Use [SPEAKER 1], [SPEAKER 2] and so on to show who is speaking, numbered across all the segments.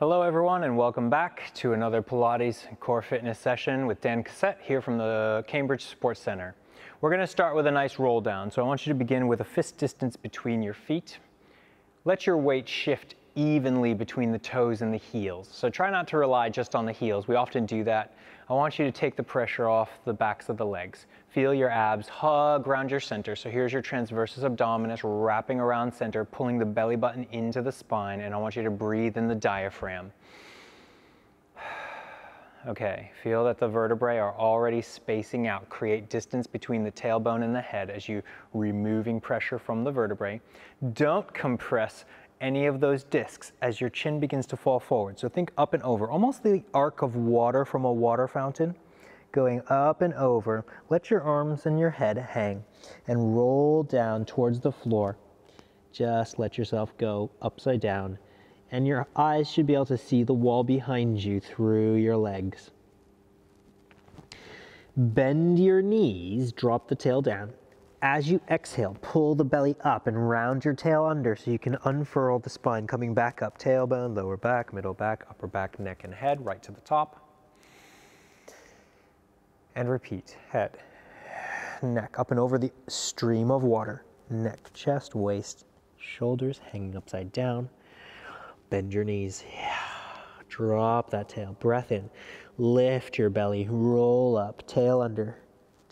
[SPEAKER 1] Hello everyone and welcome back to another Pilates Core Fitness session with Dan Cassette here from the Cambridge Sports Center. We're going to start with a nice roll down. So I want you to begin with a fist distance between your feet. Let your weight shift evenly between the toes and the heels. So try not to rely just on the heels. We often do that. I want you to take the pressure off the backs of the legs. Feel your abs hug around your center. So here's your transversus abdominis wrapping around center, pulling the belly button into the spine, and I want you to breathe in the diaphragm. Okay, feel that the vertebrae are already spacing out. Create distance between the tailbone and the head as you removing pressure from the vertebrae. Don't compress any of those discs as your chin begins to fall forward. So think up and over, almost the arc of water from a water fountain going up and over. Let your arms and your head hang and roll down towards the floor. Just let yourself go upside down and your eyes should be able to see the wall behind you through your legs. Bend your knees, drop the tail down. As you exhale, pull the belly up and round your tail under so you can unfurl the spine coming back up. Tailbone, lower back, middle back, upper back, neck and head, right to the top. And repeat, head, neck, up and over the stream of water. Neck, chest, waist, shoulders hanging upside down. Bend your knees. Drop that tail. Breath in. Lift your belly. Roll up. Tail under.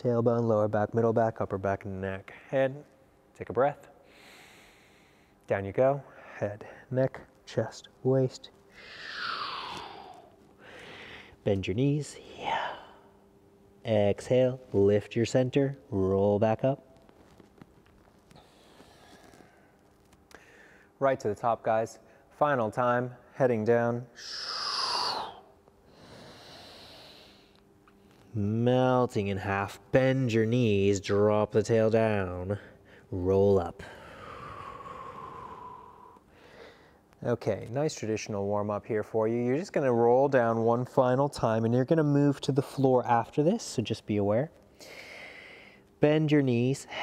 [SPEAKER 1] Tailbone, lower back, middle back, upper back, neck, head. Take a breath. Down you go. Head, neck, chest, waist. Bend your knees. Yeah. Exhale. Lift your center. Roll back up. Right to the top, guys. Final time, heading down. Melting in half. Bend your knees, drop the tail down, roll up. Okay, nice traditional warm up here for you. You're just to roll down one final time and you're to move to the floor after this, so just be aware. Bend your knees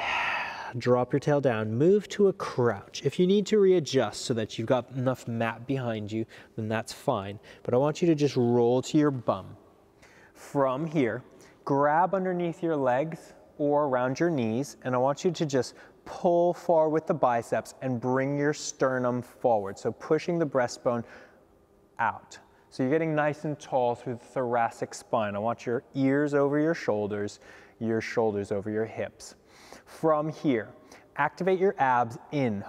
[SPEAKER 1] drop your tail down, move to a crouch. If you need to readjust so that you've got enough mat behind you, then that's fine. But I want you to just roll to your bum. From here, grab underneath your legs or around your knees, and I want you to just pull forward with the biceps and bring your sternum forward. So pushing the breastbone out. So you're getting nice and tall through the thoracic spine. I want your ears over your shoulders, your shoulders over your hips. From here, activate your abs in,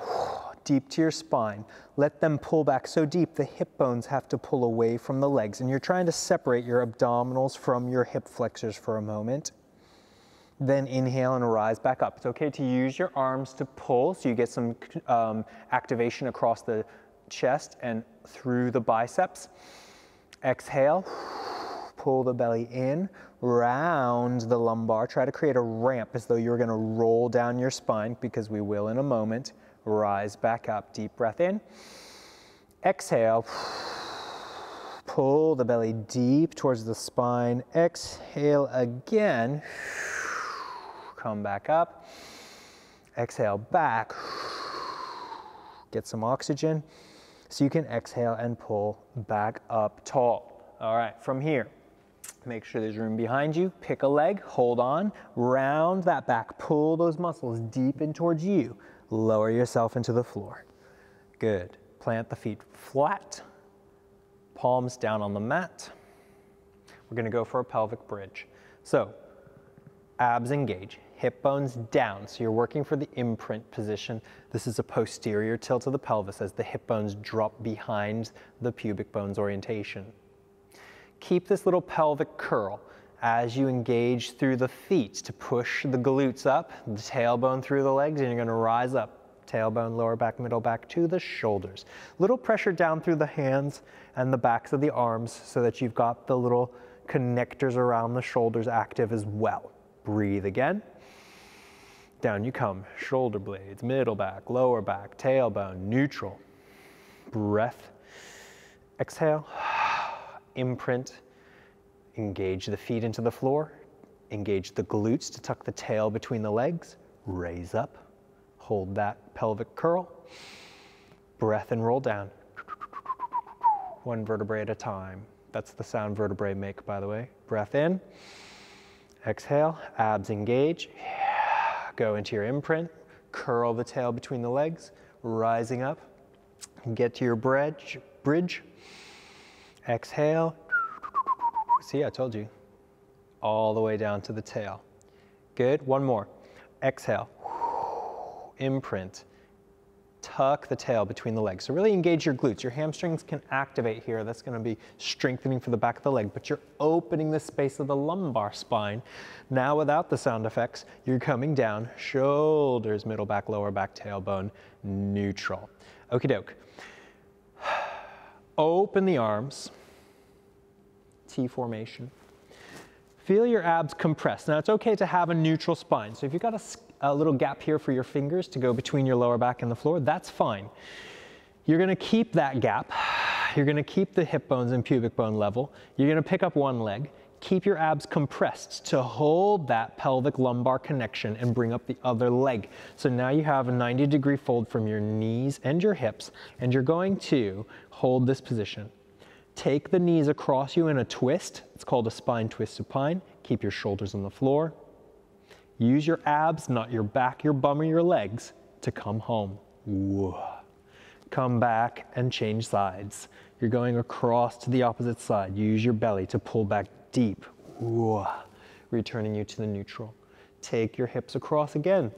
[SPEAKER 1] deep to your spine. Let them pull back so deep the hip bones have to pull away from the legs. And you're trying to separate your abdominals from your hip flexors for a moment. Then inhale and rise back up. It's okay to use your arms to pull so you get some um, activation across the chest and through the biceps. Exhale, pull the belly in, round the lumbar. Try to create a ramp as though you're gonna roll down your spine because we will in a moment. Rise back up, deep breath in. Exhale, pull the belly deep towards the spine. Exhale again, come back up. Exhale back, get some oxygen. So you can exhale and pull back up tall. All right, from here, Make sure there's room behind you. Pick a leg, hold on, round that back, pull those muscles deep in towards you. Lower yourself into the floor. Good. Plant the feet flat, palms down on the mat. We're gonna go for a pelvic bridge. So, abs engage, hip bones down. So you're working for the imprint position. This is a posterior tilt of the pelvis as the hip bones drop behind the pubic bones orientation keep this little pelvic curl as you engage through the feet to push the glutes up, the tailbone through the legs, and you're gonna rise up. Tailbone, lower back, middle back to the shoulders. Little pressure down through the hands and the backs of the arms so that you've got the little connectors around the shoulders active as well. Breathe again. Down you come, shoulder blades, middle back, lower back, tailbone, neutral. Breath. Exhale imprint, engage the feet into the floor, engage the glutes to tuck the tail between the legs, raise up, hold that pelvic curl, breath and roll down. one vertebrae at a time. That's the sound vertebrae make, by the way. Breath in, exhale, abs engage. Go into your imprint, curl the tail between the legs, rising up. Get to your bridge, bridge. Exhale. See, I told you. All the way down to the tail. Good, one more. Exhale. Imprint tuck the tail between the legs. So really engage your glutes. Your hamstrings can activate here. That's gonna be strengthening for the back of the leg, but you're opening the space of the lumbar spine. Now without the sound effects, you're coming down, shoulders, middle back, lower back, tailbone, neutral. Okie doke. Open the arms, T formation. Feel your abs compress. Now it's okay to have a neutral spine. So if you've got a a little gap here for your fingers to go between your lower back and the floor, that's fine. You're gonna keep that gap. You're gonna keep the hip bones and pubic bone level. You're gonna pick up one leg, keep your abs compressed to hold that pelvic lumbar connection and bring up the other leg. So now you have a 90 degree fold from your knees and your hips, and you're going to hold this position. Take the knees across you in a twist. It's called a spine twist supine. Keep your shoulders on the floor. Use your abs, not your back, your bum, or your legs to come home. Come back and change sides. You're going across to the opposite side. Use your belly to pull back deep. Returning you to the neutral. Take your hips across again.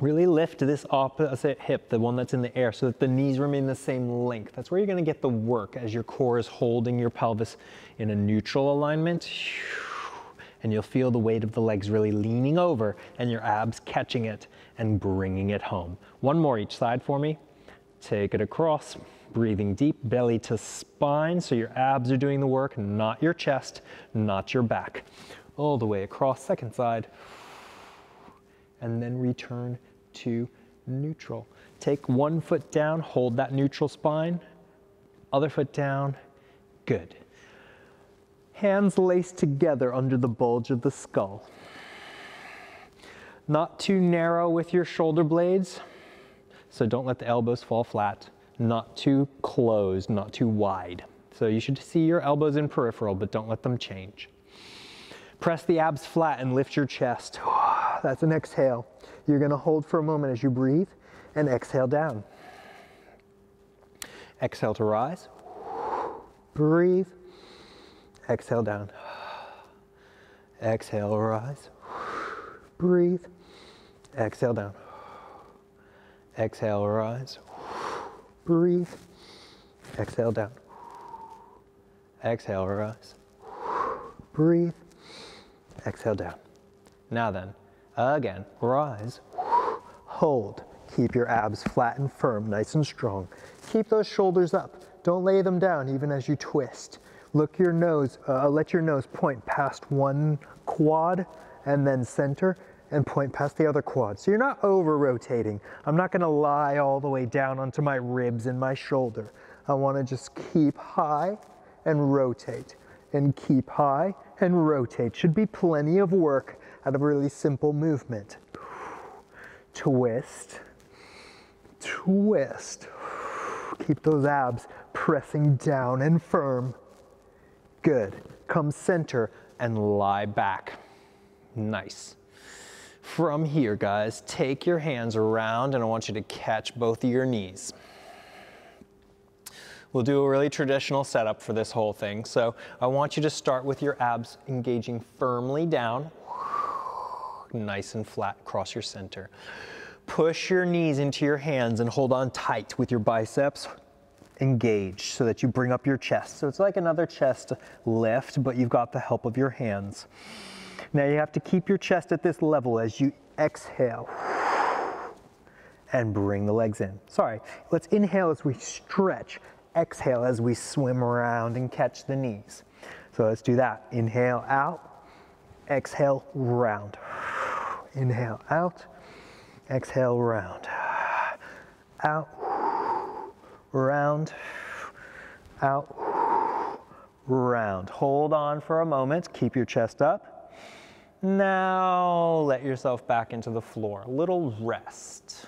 [SPEAKER 1] Really lift this opposite hip, the one that's in the air, so that the knees remain the same length. That's where you're gonna get the work as your core is holding your pelvis in a neutral alignment and you'll feel the weight of the legs really leaning over and your abs catching it and bringing it home. One more each side for me. Take it across, breathing deep, belly to spine, so your abs are doing the work, not your chest, not your back. All the way across, second side, and then return to neutral. Take one foot down, hold that neutral spine, other foot down, good hands laced together under the bulge of the skull. Not too narrow with your shoulder blades, so don't let the elbows fall flat. Not too closed, not too wide. So you should see your elbows in peripheral, but don't let them change. Press the abs flat and lift your chest. That's an exhale. You're gonna hold for a moment as you breathe and exhale down. Exhale to rise. Breathe. Exhale down. Exhale, rise. Breathe. Exhale down. Exhale, rise. Breathe. Exhale down. Exhale, rise. Breathe. Exhale down. Now then, again, rise. Hold. Keep your abs flat and firm, nice and strong. Keep those shoulders up. Don't lay them down even as you twist. Look your nose, uh, let your nose point past one quad and then center and point past the other quad. So you're not over rotating. I'm not gonna lie all the way down onto my ribs and my shoulder. I wanna just keep high and rotate and keep high and rotate. Should be plenty of work of a really simple movement. Twist, twist. Keep those abs pressing down and firm. Good. Come center and lie back. Nice. From here, guys, take your hands around and I want you to catch both of your knees. We'll do a really traditional setup for this whole thing. So I want you to start with your abs engaging firmly down, nice and flat across your center. Push your knees into your hands and hold on tight with your biceps engaged so that you bring up your chest. So it's like another chest lift, but you've got the help of your hands. Now you have to keep your chest at this level as you exhale and bring the legs in. Sorry, let's inhale as we stretch, exhale as we swim around and catch the knees. So let's do that. Inhale out, exhale round. Inhale out, exhale round. Out, round, out, round. Hold on for a moment, keep your chest up. Now let yourself back into the floor, a little rest.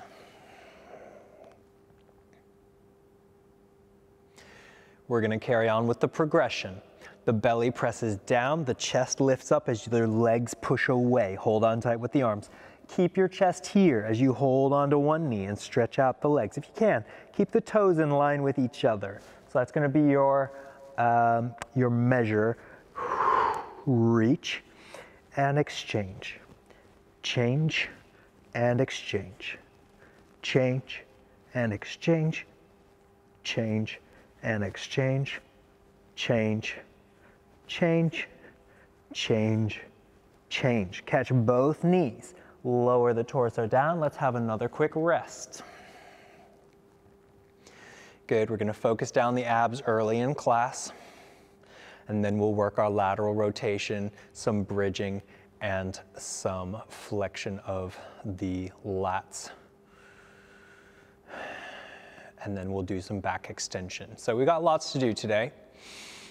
[SPEAKER 1] We're gonna carry on with the progression. The belly presses down, the chest lifts up as your legs push away. Hold on tight with the arms. Keep your chest here as you hold onto one knee and stretch out the legs. If you can, keep the toes in line with each other. So that's gonna be your, um, your measure. Reach and exchange. Change and exchange. Change and exchange. Change and exchange. Change change, change, change. Catch both knees. Lower the torso down. Let's have another quick rest. Good, we're gonna focus down the abs early in class, and then we'll work our lateral rotation, some bridging, and some flexion of the lats. And then we'll do some back extension. So we got lots to do today.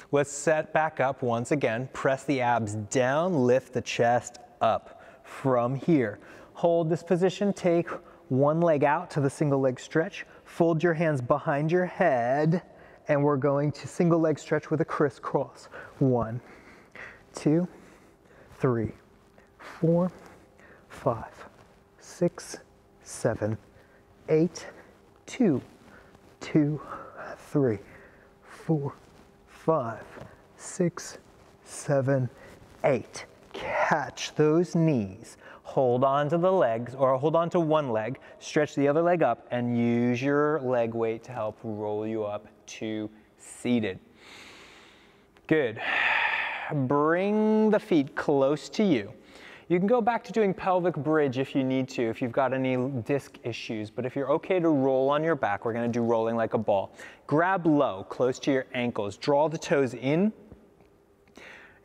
[SPEAKER 1] Let's set back up once again. Press the abs down, lift the chest up from here. Hold this position, take one leg out to the single leg stretch, fold your hands behind your head, and we're going to single leg stretch with a crisscross. One, two, three, four, five, six, seven, eight, two, two, three, four, five, six, seven, eight. Catch those knees. Hold on to the legs or hold on to one leg, stretch the other leg up and use your leg weight to help roll you up to seated. Good. Bring the feet close to you. You can go back to doing pelvic bridge if you need to, if you've got any disc issues, but if you're okay to roll on your back, we're gonna do rolling like a ball. Grab low, close to your ankles. Draw the toes in,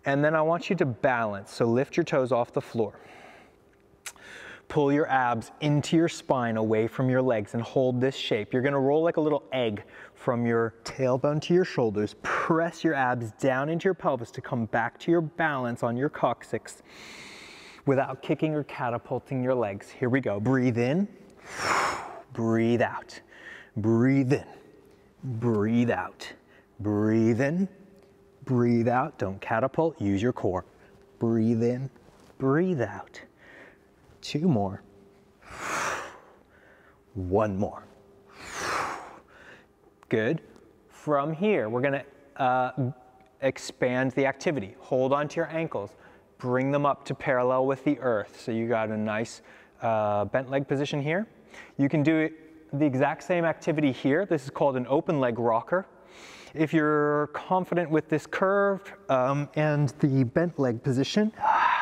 [SPEAKER 1] and then I want you to balance. So lift your toes off the floor. Pull your abs into your spine away from your legs and hold this shape. You're gonna roll like a little egg from your tailbone to your shoulders. Press your abs down into your pelvis to come back to your balance on your coccyx without kicking or catapulting your legs. Here we go. Breathe in, breathe out. Breathe in, breathe out. Breathe in, breathe out. Don't catapult, use your core. Breathe in, breathe out. Two more. One more. Good. From here, we're gonna uh, expand the activity. Hold on to your ankles bring them up to parallel with the earth. So you got a nice uh, bent leg position here. You can do the exact same activity here. This is called an open leg rocker. If you're confident with this curve um, and the bent leg position,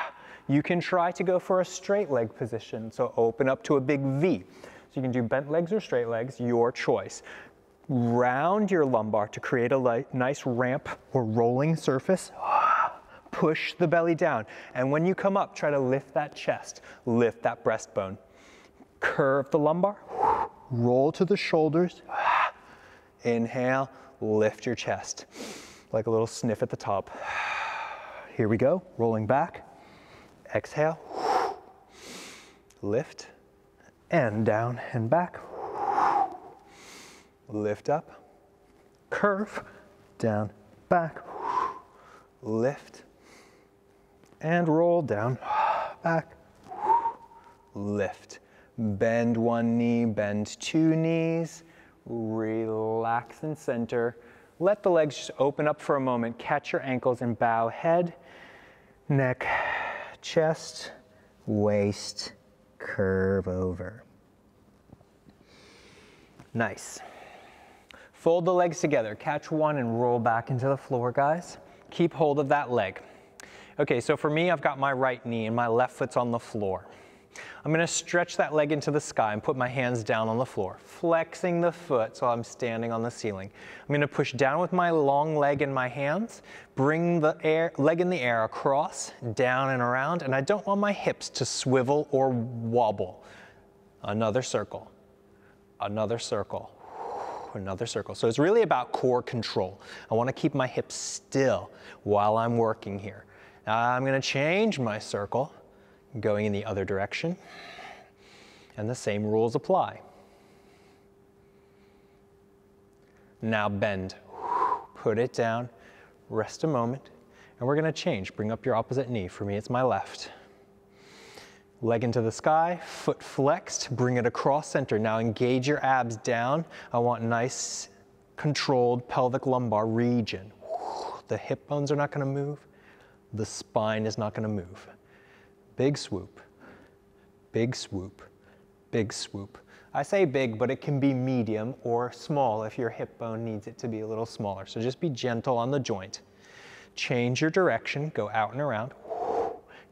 [SPEAKER 1] you can try to go for a straight leg position. So open up to a big V. So you can do bent legs or straight legs, your choice. Round your lumbar to create a light, nice ramp or rolling surface push the belly down. And when you come up, try to lift that chest, lift that breastbone. Curve the lumbar, roll to the shoulders. Inhale, lift your chest. Like a little sniff at the top. Here we go, rolling back. Exhale, lift, and down and back. Lift up, curve, down, back, lift, and roll down, back, lift. Bend one knee, bend two knees, relax and center. Let the legs just open up for a moment. Catch your ankles and bow head, neck, chest, waist, curve over. Nice. Fold the legs together. Catch one and roll back into the floor, guys. Keep hold of that leg. Okay, so for me, I've got my right knee and my left foot's on the floor. I'm gonna stretch that leg into the sky and put my hands down on the floor, flexing the foot so I'm standing on the ceiling. I'm gonna push down with my long leg in my hands, bring the air, leg in the air across, down and around, and I don't want my hips to swivel or wobble. Another circle, another circle, another circle. So it's really about core control. I wanna keep my hips still while I'm working here. I'm going to change my circle going in the other direction. And the same rules apply. Now bend. put it down, rest a moment, and we're gonna change. Bring up your opposite knee. For me, it's my left. Leg into the sky, foot flexed, bring it across center. Now engage your abs down. I want nice controlled pelvic lumbar region. The hip bones are not gonna move. The spine is not gonna move. Big swoop, big swoop, big swoop. I say big, but it can be medium or small if your hip bone needs it to be a little smaller. So just be gentle on the joint. Change your direction, go out and around.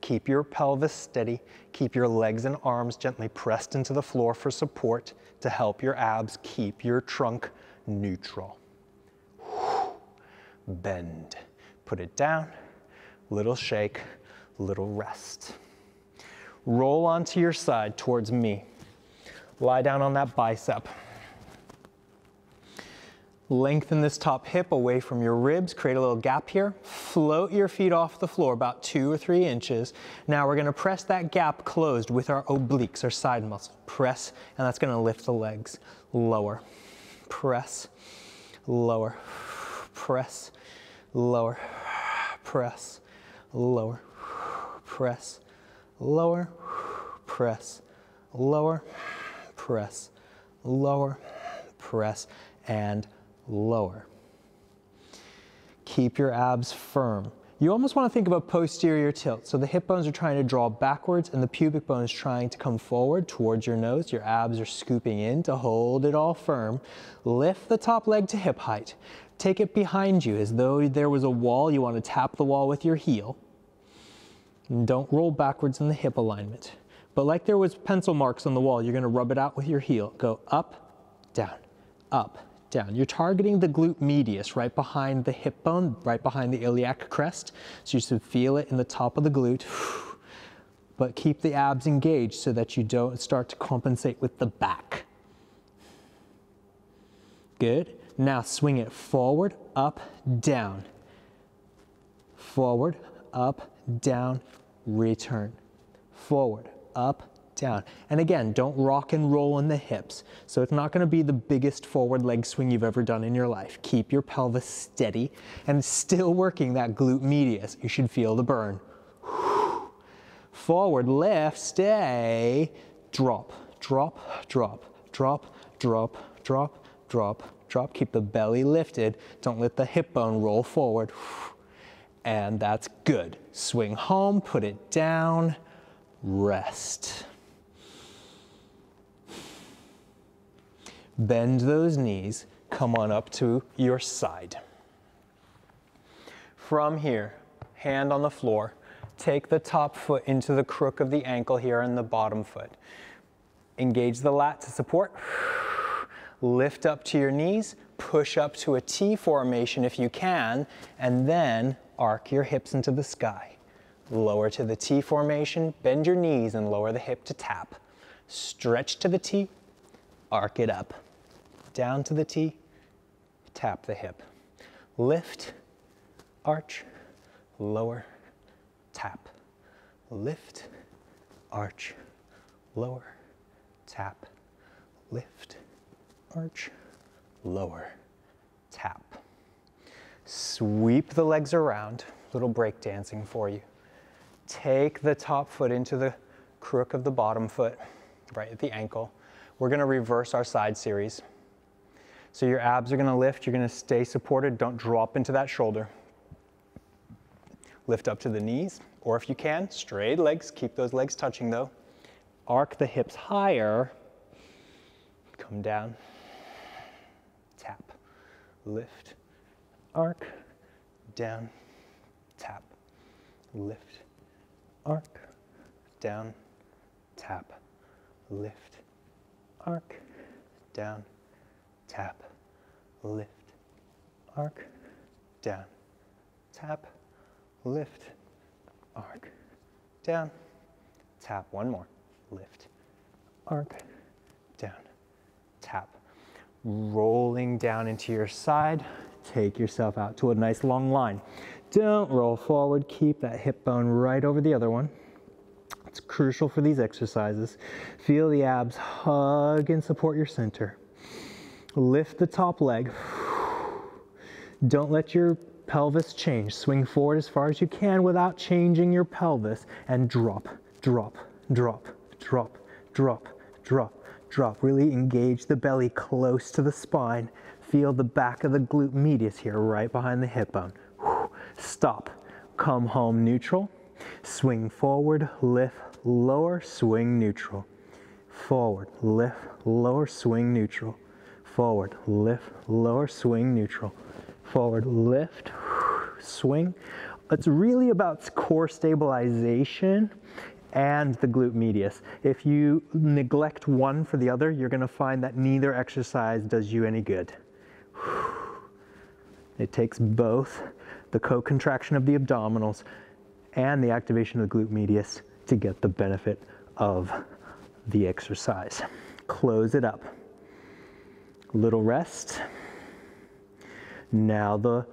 [SPEAKER 1] Keep your pelvis steady. Keep your legs and arms gently pressed into the floor for support to help your abs keep your trunk neutral. Bend. Put it down. Little shake, little rest. Roll onto your side towards me. Lie down on that bicep. Lengthen this top hip away from your ribs, create a little gap here. Float your feet off the floor about two or three inches. Now we're gonna press that gap closed with our obliques, our side muscle. Press, and that's gonna lift the legs. Lower, press, lower, press, lower, press, lower, press, lower, press, lower, press, lower, press, and lower. Keep your abs firm. You almost want to think of a posterior tilt. So the hip bones are trying to draw backwards and the pubic bone is trying to come forward towards your nose. Your abs are scooping in to hold it all firm. Lift the top leg to hip height. Take it behind you as though there was a wall. You want to tap the wall with your heel. And don't roll backwards in the hip alignment. But like there was pencil marks on the wall, you're gonna rub it out with your heel. Go up, down, up, down. You're targeting the glute medius right behind the hip bone, right behind the iliac crest. So you should feel it in the top of the glute. But keep the abs engaged so that you don't start to compensate with the back. Good. Now swing it forward, up, down. Forward, up, down, return. Forward, up, down. And again, don't rock and roll in the hips. So it's not gonna be the biggest forward leg swing you've ever done in your life. Keep your pelvis steady and still working that glute medius. You should feel the burn. Forward, lift, stay, drop, drop, drop, drop, drop, drop, drop, drop. Keep the belly lifted. Don't let the hip bone roll forward. And that's good. Swing home, put it down, rest. Bend those knees, come on up to your side. From here, hand on the floor, take the top foot into the crook of the ankle here and the bottom foot. Engage the lat to support. Lift up to your knees, push up to a T formation if you can, and then arc your hips into the sky. Lower to the T formation, bend your knees and lower the hip to tap. Stretch to the T, arc it up. Down to the T, tap the hip. Lift, arch, lower, tap. Lift, arch, lower, tap. Lift, arch, lower, tap. Sweep the legs around, little break dancing for you. Take the top foot into the crook of the bottom foot, right at the ankle. We're gonna reverse our side series. So your abs are gonna lift, you're gonna stay supported, don't drop into that shoulder. Lift up to the knees, or if you can, straight legs, keep those legs touching though. Arc the hips higher, come down, lift, arc, down, tap, lift, arc, down, tap, lift, arc, down, tap, lift, arc, down, tap, lift, arc, down, tap, one more, lift, arc, down. Rolling down into your side, take yourself out to a nice long line. Don't roll forward, keep that hip bone right over the other one. It's crucial for these exercises. Feel the abs hug and support your center. Lift the top leg. Don't let your pelvis change. Swing forward as far as you can without changing your pelvis and drop, drop, drop, drop, drop, drop, drop. Really engage the belly close to the spine. Feel the back of the glute medius here, right behind the hip bone. Stop. Come home neutral. Swing forward, lift, lower, swing neutral. Forward, lift, lower, swing neutral. Forward, lift, lower, swing neutral. Forward, lift, swing. It's really about core stabilization and the glute medius. If you neglect one for the other, you're gonna find that neither exercise does you any good. It takes both the co-contraction of the abdominals and the activation of the glute medius to get the benefit of the exercise. Close it up. Little rest. Now the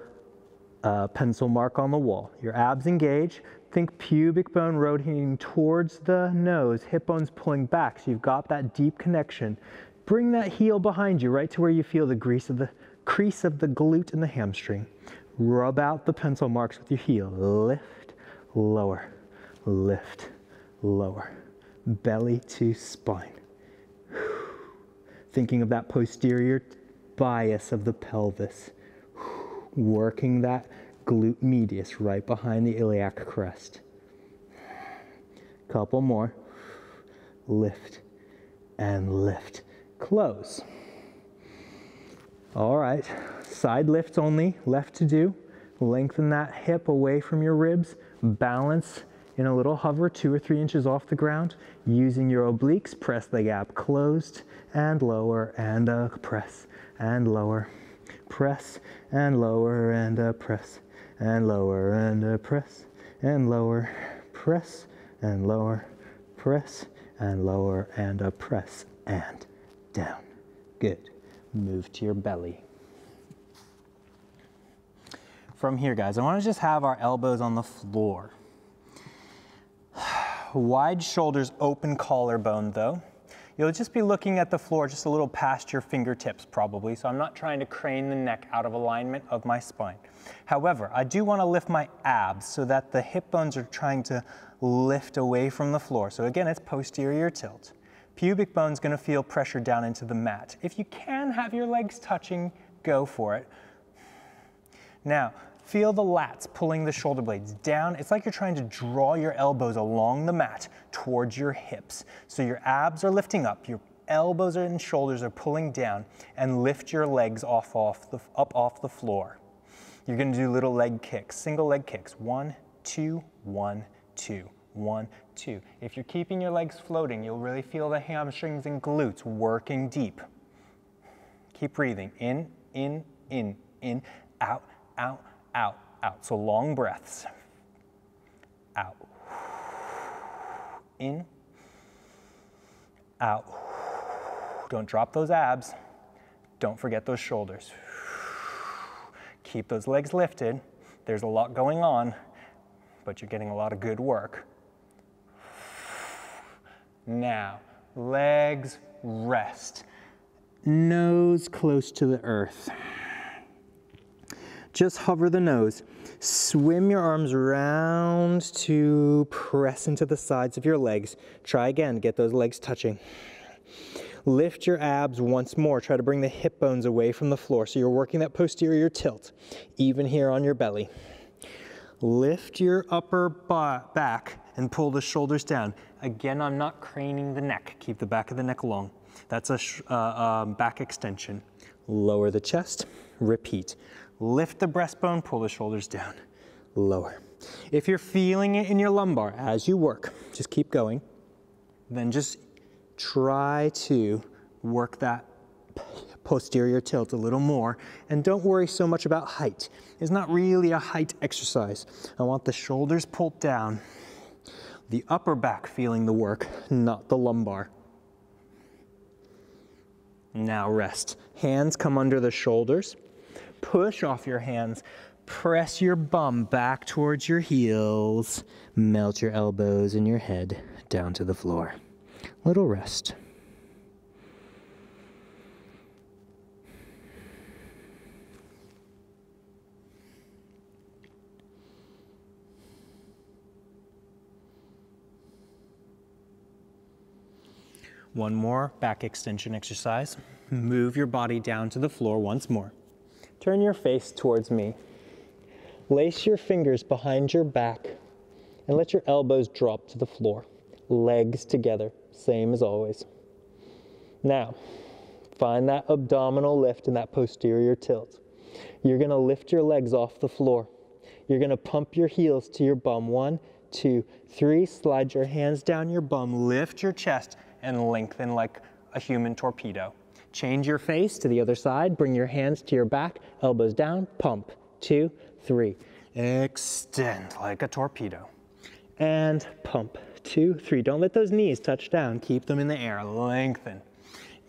[SPEAKER 1] uh, pencil mark on the wall. Your abs engage. Think pubic bone rotating towards the nose, hip bones pulling back. So you've got that deep connection. Bring that heel behind you, right to where you feel the grease of the crease of the glute and the hamstring. Rub out the pencil marks with your heel. Lift, lower, lift, lower. Belly to spine. Thinking of that posterior bias of the pelvis. Working that glute medius right behind the iliac crest. Couple more. Lift and lift. Close. All right, side lifts only, left to do. Lengthen that hip away from your ribs. Balance in a little hover, two or three inches off the ground. Using your obliques, press the gap closed and lower and uh, press and lower. Press and lower and uh, press and lower and press and lower. Press and lower. Press and lower and uh, press and down. Good. Move to your belly. From here, guys, I want to just have our elbows on the floor. Wide shoulders, open collarbone though. You'll just be looking at the floor just a little past your fingertips probably, so I'm not trying to crane the neck out of alignment of my spine. However, I do want to lift my abs so that the hip bones are trying to lift away from the floor. So again, it's posterior tilt. Pubic bone's gonna feel pressure down into the mat. If you can have your legs touching, go for it. Now, feel the lats pulling the shoulder blades down. It's like you're trying to draw your elbows along the mat towards your hips. So your abs are lifting up, your elbows and shoulders are pulling down, and lift your legs off, off the, up off the floor. You're gonna do little leg kicks, single leg kicks. One, two, one, two, one, two. If you're keeping your legs floating, you'll really feel the hamstrings and glutes working deep. Keep breathing. In, in, in, in, out, out, out, out. So long breaths. Out. In, out. Don't drop those abs. Don't forget those shoulders. Keep those legs lifted. There's a lot going on, but you're getting a lot of good work. Now, legs rest. Nose close to the earth. Just hover the nose. Swim your arms around to press into the sides of your legs. Try again, get those legs touching. Lift your abs once more. Try to bring the hip bones away from the floor so you're working that posterior tilt, even here on your belly. Lift your upper back and pull the shoulders down. Again, I'm not craning the neck. Keep the back of the neck long. That's a uh, um, back extension. Lower the chest, repeat. Lift the breastbone, pull the shoulders down. Lower. If you're feeling it in your lumbar as you work, just keep going. Then just try to work that posterior tilt a little more. And don't worry so much about height. It's not really a height exercise. I want the shoulders pulled down the upper back feeling the work, not the lumbar. Now rest. Hands come under the shoulders. Push off your hands. Press your bum back towards your heels. Melt your elbows and your head down to the floor little rest. One more back extension exercise. Move your body down to the floor once more. Turn your face towards me. Lace your fingers behind your back and let your elbows drop to the floor, legs together same as always. Now, find that abdominal lift and that posterior tilt. You're gonna lift your legs off the floor. You're gonna pump your heels to your bum. One, two, three. Slide your hands down your bum, lift your chest, and lengthen like a human torpedo. Change your face to the other side, bring your hands to your back, elbows down, pump. Two, three. Extend like a torpedo. And pump. Two, three. Don't let those knees touch down. Keep them in the air. Lengthen.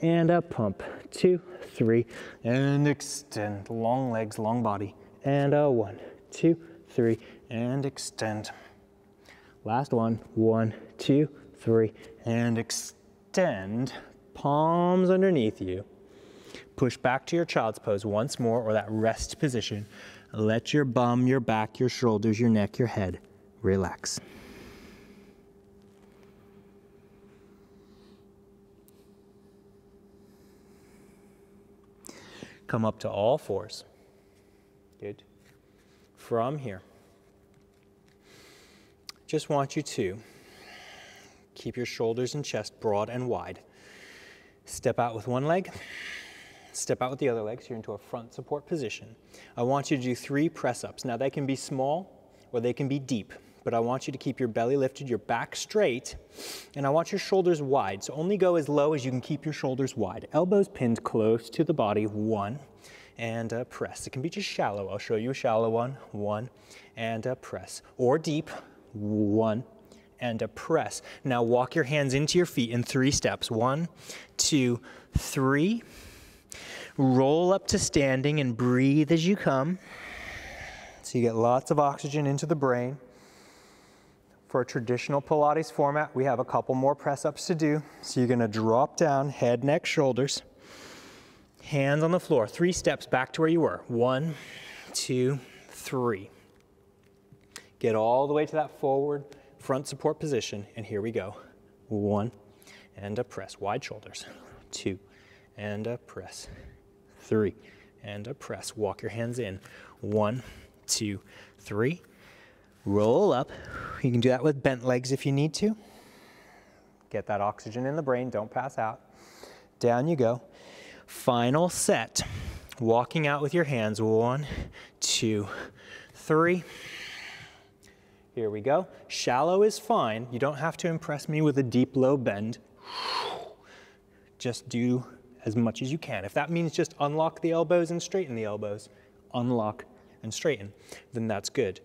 [SPEAKER 1] And a pump. Two, three. And extend. Long legs, long body. And a one, two, three. And extend. Last one. One, two, three. And extend extend, palms underneath you. Push back to your child's pose once more or that rest position. Let your bum, your back, your shoulders, your neck, your head relax. Come up to all fours. Good. From here, just want you to Keep your shoulders and chest broad and wide. Step out with one leg, step out with the other leg, so you're into a front support position. I want you to do three press ups. Now they can be small or they can be deep, but I want you to keep your belly lifted, your back straight, and I want your shoulders wide. So only go as low as you can keep your shoulders wide. Elbows pinned close to the body, one, and uh, press. It can be just shallow. I'll show you a shallow one, one, and uh, press. Or deep, one, and a press. Now walk your hands into your feet in three steps. One, two, three. Roll up to standing and breathe as you come. So you get lots of oxygen into the brain. For a traditional Pilates format, we have a couple more press ups to do. So you're gonna drop down, head, neck, shoulders, hands on the floor. Three steps back to where you were. One, two, three. Get all the way to that forward front support position, and here we go. One, and a press, wide shoulders. Two, and a press. Three, and a press. Walk your hands in. One, two, three. Roll up. You can do that with bent legs if you need to. Get that oxygen in the brain, don't pass out. Down you go. Final set. Walking out with your hands. One, two, three. Here we go. Shallow is fine. You don't have to impress me with a deep low bend. Just do as much as you can. If that means just unlock the elbows and straighten the elbows, unlock and straighten, then that's good.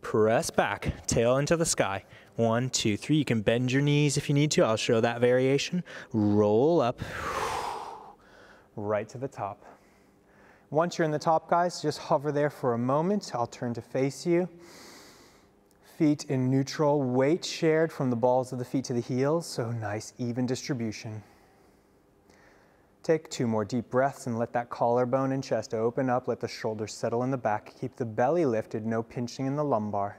[SPEAKER 1] Press back, tail into the sky. One, two, three. You can bend your knees if you need to. I'll show that variation. Roll up, right to the top. Once you're in the top, guys, just hover there for a moment. I'll turn to face you feet in neutral, weight shared from the balls of the feet to the heels, so nice even distribution. Take two more deep breaths and let that collarbone and chest open up. Let the shoulders settle in the back. Keep the belly lifted, no pinching in the lumbar.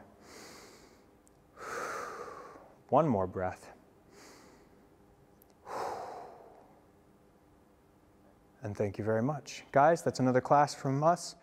[SPEAKER 1] One more breath. And thank you very much. Guys, that's another class from us.